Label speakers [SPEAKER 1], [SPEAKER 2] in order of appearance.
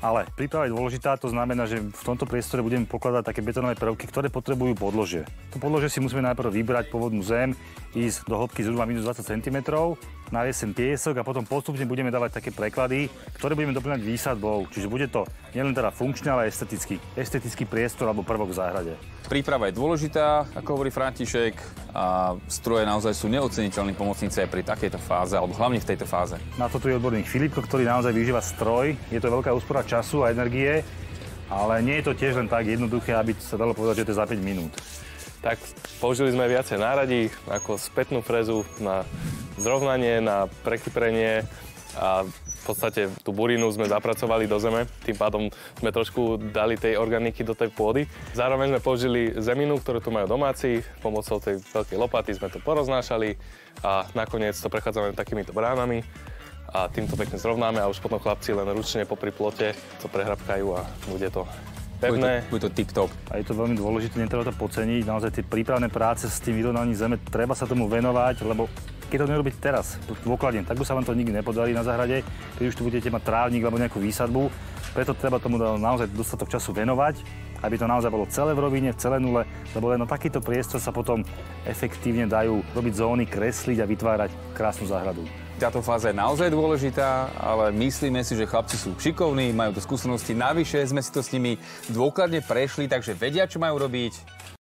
[SPEAKER 1] Ale príprava je dôležitá, to znamená, že v tomto priestore budeme pokladať také betonové prvky, ktoré potrebujú podložie. To podložie si musíme najprv vybrať pôvodnú zem, ísť do hĺbky zhruba minus 20 cm, nájsť sem piesok a potom postupne budeme dávať také preklady, ktoré budeme doplňať výsadbou. Čiže bude to nielen teda funkčný, ale estetický, estetický priestor alebo prvok v záhrade.
[SPEAKER 2] Príprava je dôležitá, ako hovorí František, a stroje naozaj sú neoceniteľní pomocníci aj pri takejto fáze, alebo hlavne v tejto fáze.
[SPEAKER 1] Na to tu je odborník Filipko, ktorý naozaj využíva stroj. Je to veľká úspora času a energie, ale nie je to tiež len tak jednoduché, aby sa dalo povedať, že to je za 5 minút.
[SPEAKER 3] Tak použili sme viacej náradí, ako spätnú frezu na zrovnanie, na prekyprenie a v podstate tú burinu sme zapracovali do zeme, tým pádom sme trošku dali tej organiky do tej pôdy. Zároveň sme použili zeminu, ktorú tu majú domáci, pomocou tej veľkej lopaty sme to poroznášali a nakoniec to prechádzame takýmito bránami a týmto pekne zrovnáme a už potom chlapci len ručne popri plote to prehrabkajú a bude to pevné.
[SPEAKER 2] Bude to, bude to tip-top.
[SPEAKER 1] A je to veľmi dôležité, netreba to podceniť. Naozaj tie prípravné práce s tým vyrovnaním zeme, treba sa tomu venovať, lebo keď to nerobiť teraz, dôkladne, tak by sa vám to nikdy nepodarí na záhrade, keď už tu budete mať trávnik alebo nejakú výsadbu. Preto treba tomu naozaj dostatok času venovať, aby to naozaj bolo celé v rovine, v celé nule, lebo len na takýto priestor sa potom efektívne dajú robiť zóny, kresliť a vytvárať krásnu záhradu.
[SPEAKER 2] Táto fáza je naozaj dôležitá, ale myslíme si, že chlapci sú šikovní, majú to skúsenosti. Navyše sme si to s nimi dôkladne prešli, takže vedia, čo majú robiť.